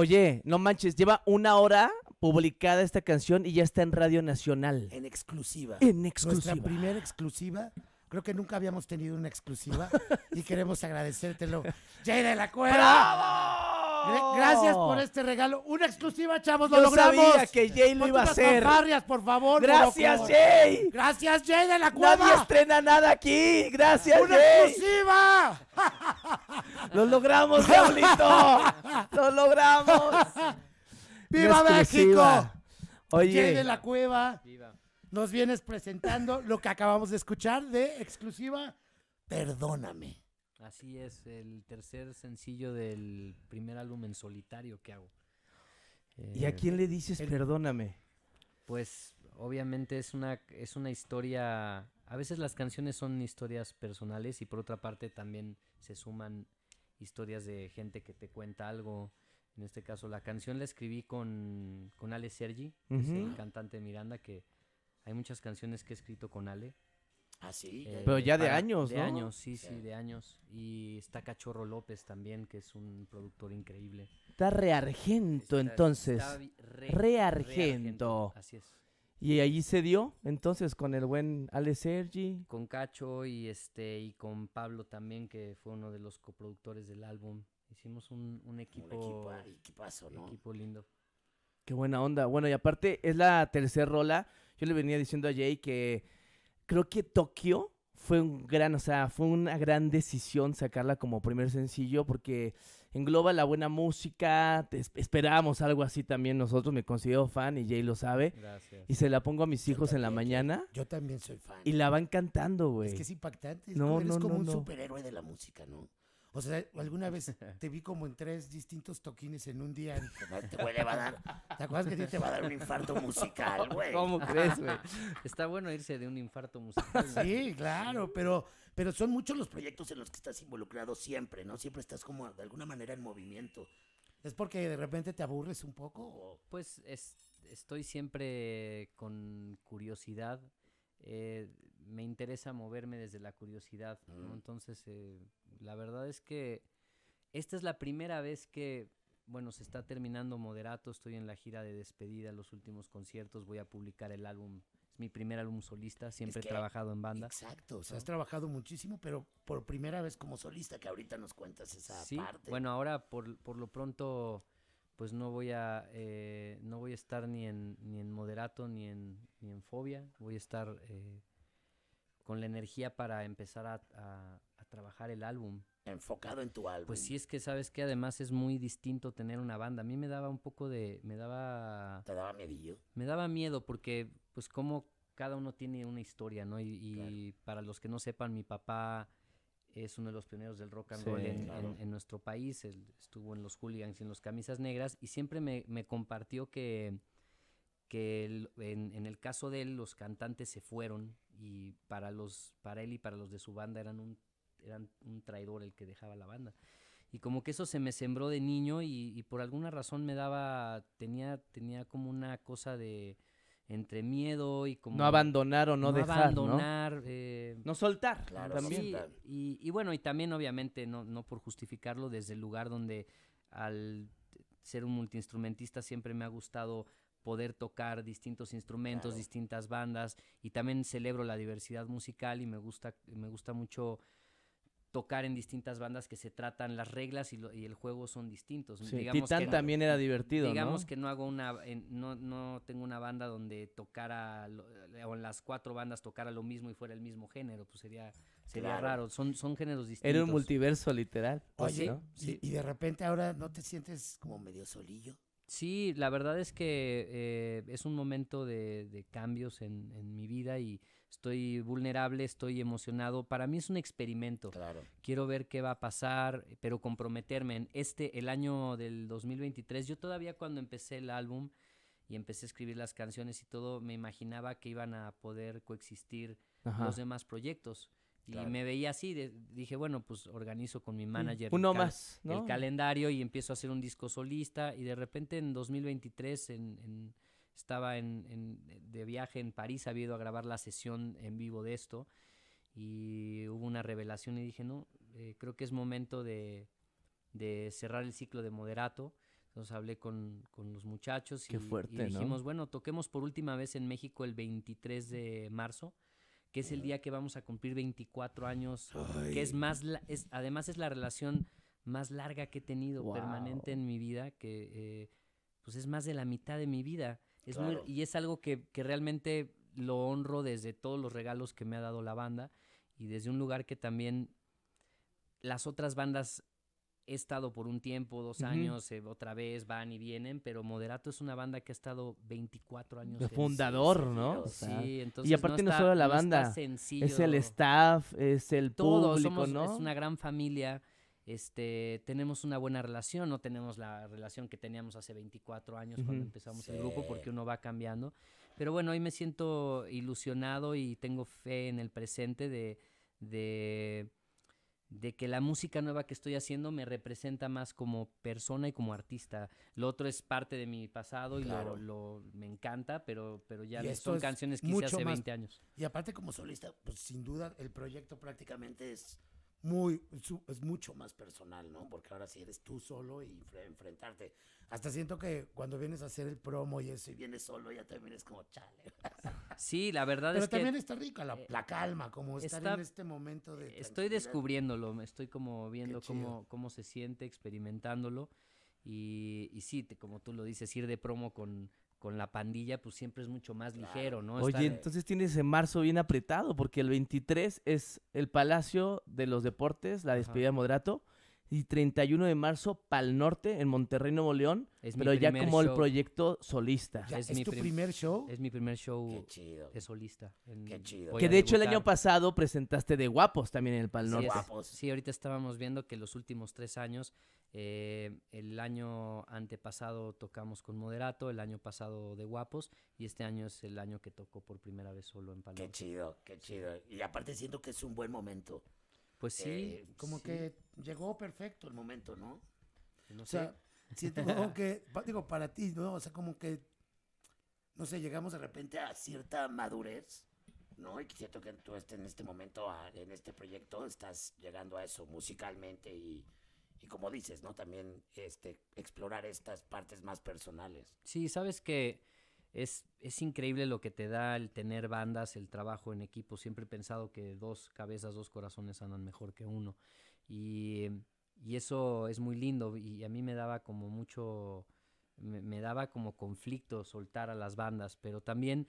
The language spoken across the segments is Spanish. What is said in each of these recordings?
Oye, no manches, lleva una hora publicada esta canción y ya está en Radio Nacional. En exclusiva. En Nuestra exclusiva. primera exclusiva. Creo que nunca habíamos tenido una exclusiva y queremos agradecértelo. Jay de la Cueva. ¡Bravo! Gracias por este regalo. Una exclusiva, chavos, lo Yo logramos. sabía que Jay lo iba a hacer. por favor. Gracias. Jay. Gracias, Jay de la Cueva. Nadie estrena nada aquí. Gracias, ¡Una Jay. exclusiva! Lo logramos, Diablito. Lo logramos. ¡Viva Una. México! Jay de Oye, la Cueva. Viva. Nos vienes presentando lo que acabamos de escuchar de exclusiva. Perdóname. Así es, el tercer sencillo del primer álbum en solitario que hago. ¿y a Eh, quién le dices el- perdóname? Pues obviamente es una, es una historia, a veces las canciones son historias personales y por otra parte también se suman historias de gente que te cuenta algo. En este caso la canción la escribí con, con Ale Sergi, que es el cantante de Miranda, que hay muchas canciones que he escrito con Ale. ¿Ah, sí? eh, Pero ya de años, De ¿no? años, sí, sí, de años. Y está Cachorro López también, que es un productor increíble. Está reargento Está- entonces. re- Re Argento, Argento. Así es. Y allí se dio entonces con el buen Ale Sergi. Con Cacho y este y con Pablo también, que fue uno de los coproductores del álbum. Hicimos un, un equipo, Un equipo, ah, equipazo, ¿no? equipo lindo. Qué buena onda. Bueno, y aparte es la tercera rola. Yo le venía diciendo a Jay que creo que Tokio fue un gran, o sea, fue una gran decisión sacarla como primer sencillo porque engloba la buena música. te es- esperábamos algo así también nosotros. Me considero fan y Jay lo sabe. Gracias. Y se la pongo a mis hijos en la mañana Yo también soy fan. y la van cantando, güey. Es que es impactante. Es No, como, eres no, como no, un no. superhéroe de la música, ¿no? O sea, alguna vez te vi como en tres distintos toquines en un día. dije, "No, Este güey le va a dar. ¿Te acuerdas que a ti te va a dar un infarto musical, güey? ¿Cómo crees, güey? Está bueno irse de un infarto musical. Sí, claro, pero, pero son muchos los proyectos en los que estás involucrado siempre, ¿no? Siempre estás como de alguna manera en movimiento. ¿Es porque de repente te aburres un poco? o- Pues es- estoy siempre con curiosidad. Eh, me interesa moverme desde la curiosidad. ¿no? Mm. Entonces, eh, la verdad es que esta es la primera vez que, bueno, se está terminando Moderato. Estoy en la gira de despedida, los últimos conciertos. Voy a publicar el álbum. Es mi primer álbum solista. Siempre que- he trabajado en banda. Exacto, o sea, has trabajado muchísimo, pero por primera vez como solista, que ahorita nos cuentas esa Sí, parte. bueno, ahora por, por lo pronto, pues no voy a eh, no voy a estar ni en ni en moderato ni en ni en fobia. Voy a estar eh, con la energía para empezar a, a- a trabajar el álbum. Enfocado en tu álbum. Pues sí es que sabes que además es muy distinto tener una banda. A mí me daba un poco de me daba ¿Te daba medillo? me daba miedo porque pues como cada uno tiene una historia, ¿no? Y, y para los que no sepan, mi papá es uno de los pioneros del rock and roll Sí, en, claro. en- en nuestro país. Él estuvo en los hooligans y en los camisas negras y siempre me, me compartió que, que el- en, en el caso de él los cantantes se fueron y para los para él y para los de su banda eran un eran un traidor el que dejaba la banda. Y como que eso se me sembró de niño y, y por alguna razón me daba, tenía, tenía como una cosa de entre miedo y como... No abandonar o no, dejar, ¿no? abandonar, eh, No soltar, Claro, también. Sí, y, y bueno, y también obviamente, no, no por justificarlo, desde el lugar donde al ser un multiinstrumentista siempre me ha gustado poder tocar distintos instrumentos, Claro. distintas bandas, y también celebro la diversidad musical y me gusta, me gusta mucho tocar en distintas bandas que se tratan las reglas y, lo- y el juego son distintos. Sí, Digamos Titán que- también era divertido, Digamos ¿no? que no hago una, en- no, no tengo una banda donde tocara, lo- o en las cuatro bandas tocara lo mismo y fuera el mismo género, pues sería, sería Claro. raro, son, son géneros distintos. Era un multiverso literal. Pues Oye, sí, ¿no? y- sí. y, de repente ahora no te sientes como medio solillo. Sí, la verdad es que eh, es un momento de, de cambios en, en mi vida y estoy vulnerable, estoy emocionado. Para mí es un experimento. Claro. Quiero ver qué va a pasar, pero comprometerme en este, el año del 2023. Yo todavía cuando empecé el álbum y empecé a escribir las canciones y todo, me imaginaba que iban a poder coexistir Ajá. los demás proyectos. Y Claro. me veía así, de- dije, bueno, pues organizo con mi manager. Uno el más, ¿no? el calendario y empiezo a hacer un disco solista y de repente en 2023 en, en- estaba en, en- de viaje en París, había ido a grabar la sesión en vivo de esto y hubo una revelación y dije, no, eh, creo que es momento de, de cerrar el ciclo de moderato. Entonces hablé con, con los muchachos y, y fuerte, ¿no? dijimos, bueno, toquemos por última vez en México el 23 de marzo, que es el día que vamos a cumplir 24 años, que es más, la- es, además es la relación más larga que he tenido permanente en mi vida, que eh, pues es más de la mitad de mi vida. Es muy- y es algo que, que realmente lo honro desde todos los regalos que me ha dado la banda y desde un lugar que también las otras bandas he estado por un tiempo, dos años, eh, otra vez van y vienen, pero Moderato es una banda que ha estado 24 años. De fundador, ¿no? sí, O sea, Sí, entonces y aparte no, está- solo la banda, sencillo. es el staff, es el Todos público, somos, ¿no? es una gran familia. Este, tenemos una buena relación, no tenemos la relación que teníamos hace 24 años cuando empezamos el grupo, porque Sí. uno va cambiando. Pero bueno, hoy me siento ilusionado y tengo fe en el presente de, de, de que la música nueva que estoy haciendo me representa más como persona y como artista. Lo otro es parte de mi pasado y lo- Claro. lo, me encanta, pero, pero ya no- son es canciones que hice hace más- 20 años. Y aparte como solista, pues sin duda el proyecto prácticamente es muy, su- es mucho más personal, ¿no? Porque ahora sí eres tú solo y enfre- enfrentarte. Hasta siento que cuando vienes a hacer el promo y eso y vienes solo, ya también es como chale. Sí, la verdad Pero es que... también está rica la, eh, la calma, como estar está- en este momento de Estoy descubriéndolo, estoy como viendo cómo, cómo se siente, experimentándolo. Y, y sí, te- como tú lo dices, ir de promo con, con la pandilla, pues siempre es mucho más Claro. ligero, ¿no? Oye, Estar- entonces tienes en marzo bien apretado, porque el 23 es el Palacio de los Deportes, la Ajá. despedida de Moderato, y 31 de marzo, Pal Norte, en Monterrey, Nuevo León, es pero ya como el proyecto solista. Ya, es ¿Es, mi tu prim- primer show? Es mi primer show Qué chido. de solista. en- Qué chido. voy Que de hecho el año pasado presentaste de Guapos también en el Pal Norte. es. Guapos. Sí, ahorita estábamos viendo que los últimos tres años, eh, el año antepasado tocamos con Moderato, el año pasado de Guapos, y este año es el año que tocó por primera vez solo en Qué Palo. chido, qué chido. Y aparte siento que es un buen momento. Pues sí, Eh, como sí, que llegó perfecto el momento, ¿no? no O sé. sea, siento como que, digo, para ti, ¿no? O sea, como que, no sé, llegamos de repente a cierta madurez, ¿no? Y siento que tú este, en este momento, en este proyecto, estás llegando a eso musicalmente y, y como dices, ¿no? También este, explorar estas partes más personales. Sí, sabes que es, es increíble lo que te da el tener bandas, el trabajo en equipo. Siempre he pensado que dos cabezas, dos corazones andan mejor que uno. Y, y eso es muy lindo y a mí me daba como mucho, me, me daba como conflicto soltar a las bandas, pero también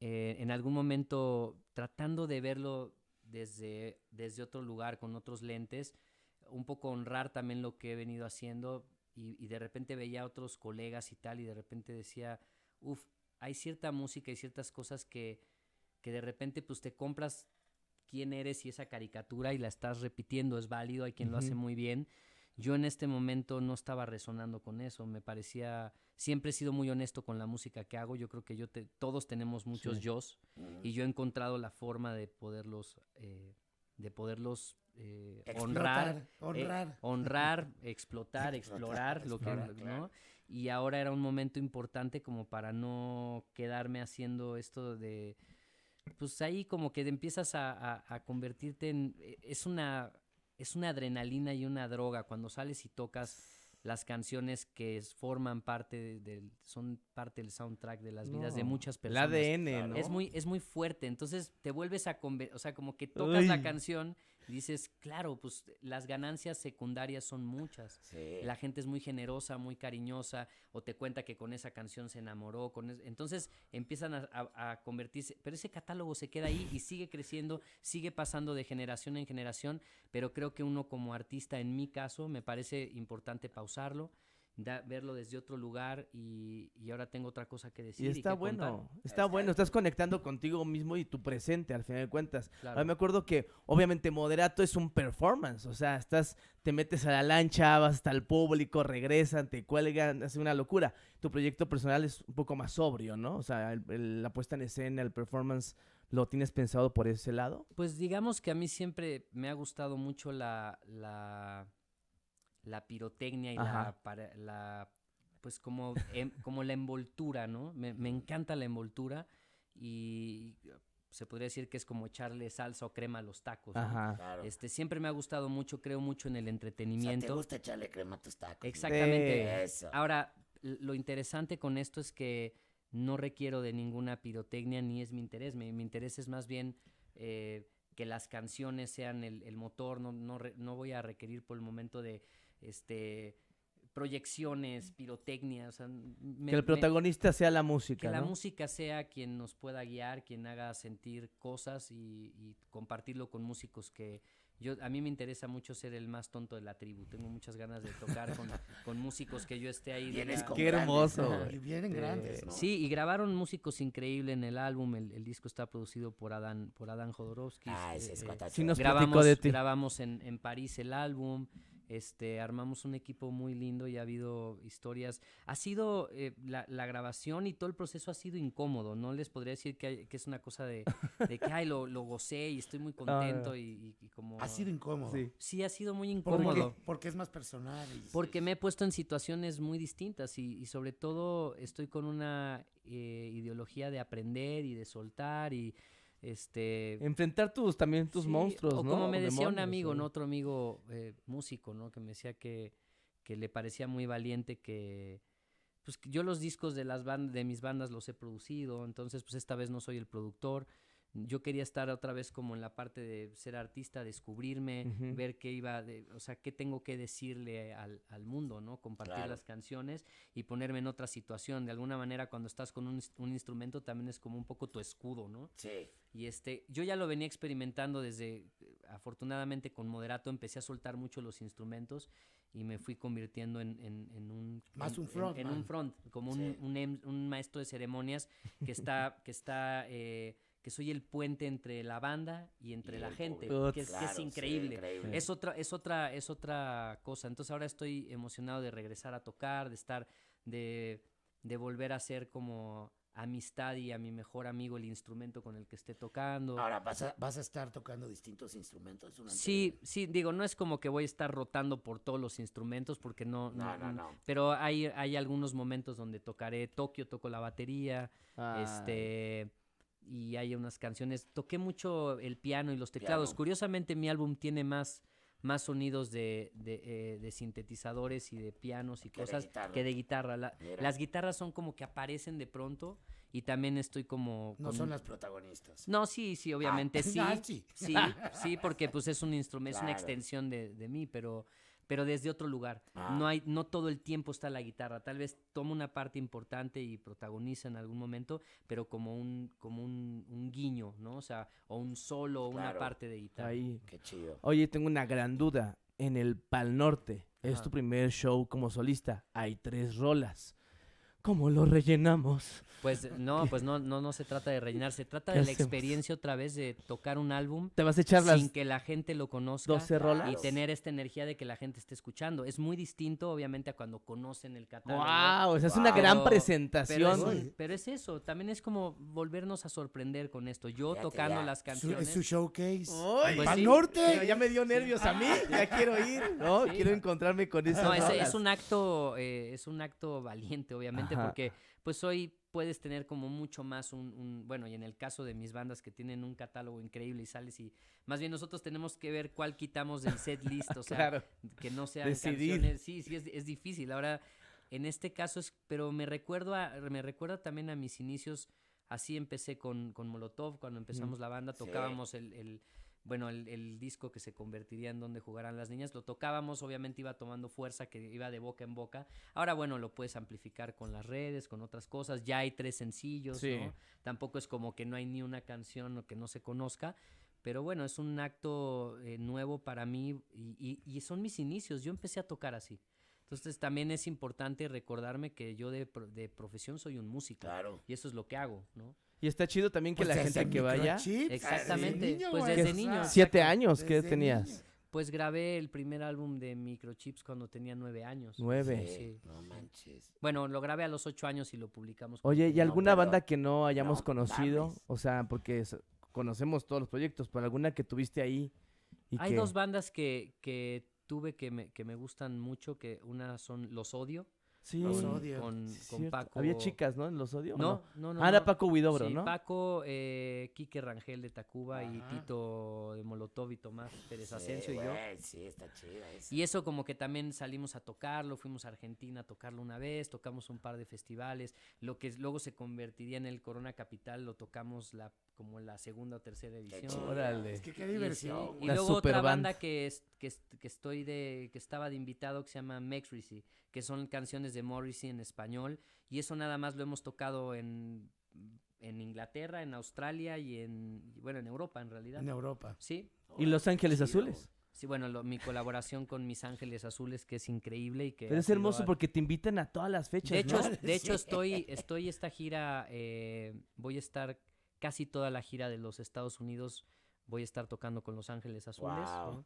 eh, en algún momento tratando de verlo desde, desde otro lugar, con otros lentes, un poco honrar también lo que he venido haciendo y, y de repente veía a otros colegas y tal y de repente decía, uff, hay cierta música y ciertas cosas que, que de repente pues te compras quién eres y esa caricatura y la estás repitiendo, es válido, hay quien lo hace muy bien. Yo en este momento no estaba resonando con eso, me parecía, siempre he sido muy honesto con la música que hago, yo creo que yo te- todos tenemos muchos Sí. yos y yo he encontrado la forma de poderlos, eh, de poderlos eh, honrar, Explotar, honrar. eh, honrar, explotar, Explotar, explorar, lo que, explorar, ¿no? claro. Y ahora era un momento importante como para no quedarme haciendo esto de, pues ahí como que empiezas a, a- a convertirte en, eh, es una, es una adrenalina y una droga cuando sales y tocas las canciones que es- forman parte de- del, son parte del soundtrack de las vidas de muchas El personas. ADN, Claro. ¿no? Es muy, es muy fuerte, entonces te vuelves a o sea, como que tocas la canción dices, claro, pues las ganancias secundarias son muchas. Sí. La gente es muy generosa, muy cariñosa, o te cuenta que con esa canción se enamoró, con es- entonces empiezan a, a- a convertirse, pero ese catálogo se queda ahí y sigue creciendo, sigue pasando de generación en generación, pero creo que uno como artista, en mi caso, me parece importante pausarlo, da- verlo desde otro lugar y, y ahora tengo otra cosa que decir. Y está que contar. bueno, está bueno, estás conectando contigo mismo y tu presente al final de cuentas. Claro. A mí me acuerdo que obviamente Moderato es un performance, o sea, estás, te metes a la lancha, vas hasta el público, regresan, te cuelgan, es una locura. Tu proyecto personal es un poco más sobrio, ¿no? O sea, el- el- la puesta en escena, el performance, ¿lo tienes pensado por ese lado? Pues digamos que a mí siempre me ha gustado mucho la, la, la pirotecnia y la, para- la, pues como, em- como la envoltura, ¿no? Me, me encanta la envoltura y se podría decir que es como echarle salsa o crema a los tacos. ¿no? Ajá. Claro. Este, siempre me ha gustado mucho, creo mucho en el o sea, te entretenimiento. gusta echarle crema a tus tacos. Exactamente. Eso. Ahora, lo interesante con esto es que no requiero de ninguna pirotecnia ni es mi interés. Mi, mi interés es más bien eh, que las canciones sean el, el motor. No, no, re- no voy a requerir por el momento de este proyecciones, pirotecnia. o sea, me- que el me- protagonista sea la música, que la música sea quien nos pueda guiar, quien haga sentir cosas y, y compartirlo con músicos que yo a mí me interesa mucho ser el más tonto de la tribu. Tengo muchas ganas de tocar con, con músicos que yo esté ahí. Qué grandes, hermoso. Y vienen Eh, grandes, ¿no? Sí, y grabaron músicos increíbles en el álbum. El, el disco está producido por Adán, por Adán Jodorowsky. Ah, ese es eh. Sí nos grabamos, de ti. grabamos en, en París el álbum, este, armamos un equipo muy lindo y ha habido historias. Ha sido, eh, la, la grabación y todo el proceso ha sido incómodo, no les podría decir que, hay- que es una cosa de, de que, ay, lo, lo gocé y estoy muy contento y, y- y como... Ha sido incómodo. Sí. Sí, ha sido muy Porque, incómodo. porque es más personal. y- Porque me he puesto en situaciones muy distintas y, y sobre todo estoy con una eh, ideología de aprender y de soltar y este Enfrentar tus también tus Sí, monstruos, o ¿no? como me decía un amigo, ¿no? Otro amigo eh, músico, ¿no? Que me decía que, que le parecía muy valiente que pues yo los discos de las bandas de mis bandas los he producido, entonces pues esta vez no soy el productor. Yo quería estar otra vez como en la parte de ser artista, descubrirme, ver qué iba, de, o sea, qué tengo que decirle al, al mundo, ¿no? Compartir Claro. las canciones y ponerme en otra situación. De alguna manera, cuando estás con un, ins- un instrumento, también es como un poco tu escudo, ¿no? Sí. Y este, yo ya lo venía experimentando desde, afortunadamente con Moderato empecé a soltar mucho los instrumentos y me fui convirtiendo en, en- en un... Más en- un en- frontman. En, un front, como Sí. un em- un maestro de ceremonias que está, que está, eh, que soy el puente entre la banda y entre Y la gente, que es, que sí, increíble. Es otra, es otra, es otra cosa. Entonces ahora estoy emocionado de regresar a tocar, de estar, de, de volver a ser como amistad y a mi mejor amigo el instrumento con el que esté tocando. Ahora, ¿vas a, vas a estar tocando distintos instrumentos durante... Sí, sí, digo, no es como que voy a estar rotando por todos los instrumentos porque no, No, no, no. Pero hay, hay algunos momentos donde tocaré Tokio, toco la batería, Ay. este y hay unas canciones. Toqué mucho el piano y los teclados. Piano. Curiosamente mi álbum tiene más más sonidos de, de, eh, de sintetizadores y de pianos y Que cosas que de guitarra. La- las guitarras son como que aparecen de pronto y también estoy como... No con- son las protagonistas. no, sí, sí, obviamente sí. ah, sí. Sí, sí, porque pues es un instrumento, es una extensión de, de mí, pero, pero desde otro lugar. Ah. No hay, no todo el tiempo está la guitarra. Tal vez toma una parte importante y protagoniza en algún momento, pero como un, como un, un guiño, ¿no? O sea, o un solo, o una parte de guitarra. Ahí. Qué chido. Oye, tengo una gran duda. En el Pal Norte, es tu primer show como solista. Hay tres rolas. ¿Cómo lo rellenamos? Pues no, pues no, no, no se trata de rellenar, se trata ¿Qué de la hacemos? experiencia otra vez de tocar un álbum ¿Te vas a echar las sin que la gente lo conozca 12 rolas? y tener esta energía de que la gente esté escuchando. Es muy distinto, obviamente, a cuando conocen el catálogo. ¡Wow! Esa es una gran. Pero- presentación. Pero es, pero eso, también es como volvernos a sorprender con esto. Yo tocando ya. las Su- canciones. es su showcase. ¡Ay! Pues ¡Pal sí. Norte! Pero ya me dio nervios a mí. Ya quiero ir. No, Sí. quiero encontrarme con esas No, es, es un acto, eh, es un acto valiente, obviamente, Ajá. porque pues hoy puedes tener como mucho más un, un- bueno, y en el caso de mis bandas que tienen un catálogo increíble y sales y más bien nosotros tenemos que ver cuál quitamos del set list, o sea, Claro. que no sean Decidir. canciones, sí, sí es, es difícil. Ahora, en este caso es, pero me recuerdo a, me recuerda también a mis inicios, así empecé con, con Molotov, cuando empezamos la banda, Sí. tocábamos el, el- bueno, el, el disco que se convertiría en donde jugarán las niñas, lo tocábamos, obviamente iba tomando fuerza, que iba de boca en boca. Ahora, bueno, lo puedes amplificar con las redes, con otras cosas. Ya hay tres sencillos, Sí. ¿no? Tampoco es como que no hay ni una canción o que no se conozca. Pero bueno, es un acto eh, nuevo para mí y, y- y son mis inicios. Yo empecé a tocar así. Entonces también es importante recordarme que yo de, de profesión soy un músico. Claro. Y eso es lo que hago, ¿no? Y está chido también que Pues la gente que vaya. microchips, Exactamente, desde niño, pues desde niño. Siete años, ¿qué desde tenías? niño. Pues grabé el primer álbum de Microchips cuando tenía nueve años. Nueve. Sí, Sí. No manches. Bueno, lo grabé a los ocho años y lo publicamos. Oye, ¿y alguna banda que no hayamos no conocido? mames. O sea, porque es- conocemos todos los proyectos, pero alguna que tuviste ahí. Y Hay que... dos bandas que, que tuve que me, que me gustan mucho, que una son Los Odio. Sí. Los con, odio. con- Sí, con cierto. Paco. Había chicas, ¿no? En los odio. ¿o No, no, no. Ah, era no. Paco Huidobro, Sí, ¿no? Paco, eh, Quique Rangel de Tacuba y. Tito de Molotov y Tomás Pérez Sí, Asensio y yo. Sí, está chida esa. Y eso como que también salimos a tocarlo, fuimos a Argentina a tocarlo una vez, tocamos un par de festivales, lo que luego se convertiría en el Corona Capital, lo tocamos la como la segunda o tercera edición. Órale. Es que qué Y sí, diversión. Y, luego otra banda band. que, es- que, que estoy de, que estaba de invitado que se llama Mexrissy, que son canciones de Morrissey en español, y eso nada más lo hemos tocado en, en Inglaterra, en Australia y en, bueno, en Europa en realidad. En Europa. Sí, Y Los Ángeles. Azules. sí, bueno, lo- mi colaboración con Mis Ángeles Azules, que es increíble y que... Pero es hermoso a- porque te invitan a todas las fechas, De hecho, ¿no? de hecho Sí. estoy, estoy esta gira, eh, voy a estar casi toda la gira de los Estados Unidos, voy a estar tocando con Los Ángeles Azules. ¿no?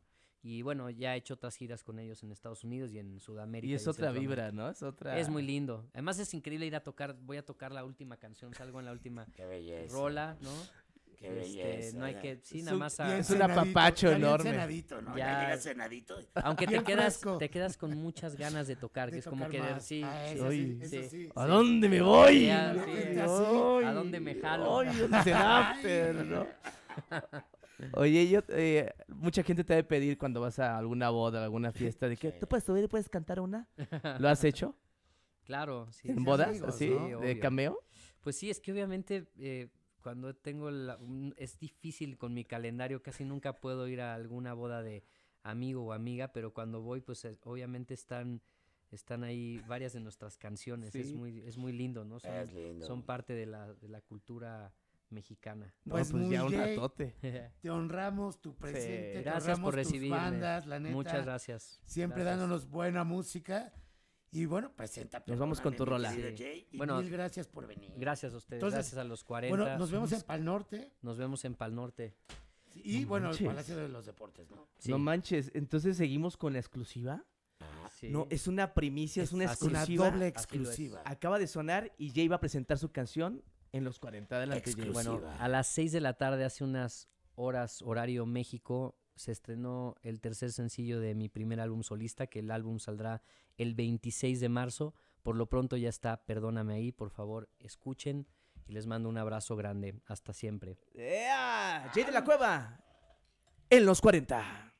Y bueno, ya he hecho otras giras con ellos en Estados Unidos y en Sudamérica. Y es otra vibra, ¿no? Es otra... Es muy lindo. Además es increíble ir a tocar, voy a tocar la última canción, salgo en la última Qué belleza. rola, ¿no? Qué Este, belleza. no hay que, sí, Es nada un- más a- Es un apapacho enorme. cenadito, ¿no? Ya, Ya- cenadito. aunque te quedas, te quedas con muchas ganas de tocar, que es como tocar querer, más. sí, Ah, sí, sí, eso sí. sí. ¿A dónde me voy? Ya, sí. ¿A dónde me jalo? Ay, ¿dónde es el after, no? Oye, yo, eh, mucha gente te debe pedir cuando vas a alguna boda, alguna fiesta, de que Sí. tú puedes subir y puedes cantar una. ¿Lo has hecho? Claro, sí. ¿En sí, bodas? amigos, ¿Así? ¿no? Sí, ¿De cameo? Pues sí, es que obviamente eh, cuando tengo la, un- es difícil con mi calendario, casi nunca puedo ir a alguna boda de amigo o amiga, pero cuando voy, pues eh, obviamente están están ahí varias de nuestras canciones. Es Sí. muy es muy lindo, ¿no? Son, Es lindo. son parte de la, de la cultura mexicana. No, Pues pues, ya un muy gay. ratote. Te honramos tu presente, te Gracias honramos por tus recibirme. bandas, la neta. Muchas gracias. Siempre Gracias. dándonos buena música. Y bueno, presenta. Nos vamos con tu rola. Sí. Y Bueno, mil gracias por venir. Gracias a ustedes, Entonces, gracias a los 40. Bueno, nos vemos en Pal Norte. Nos vemos en Pal Norte. Y No bueno, el manches. Palacio de los Deportes, ¿no? Sí. No manches, entonces seguimos con la exclusiva. Sí. No, es una primicia, es, una Es así. Una exclusiva. doble exclusiva. Acaba de sonar y Jay va a presentar su canción en los 40. Adelante, Jay. Exclusiva. Bueno, a las 6 de la tarde, hace unas horas, horario México, se estrenó el tercer sencillo de mi primer álbum solista, que el álbum saldrá el 26 de marzo. Por lo pronto ya está, perdóname ahí, por favor, escuchen y les mando un abrazo grande. Hasta siempre. ¡Ea! Jay de la Cueva en los 40.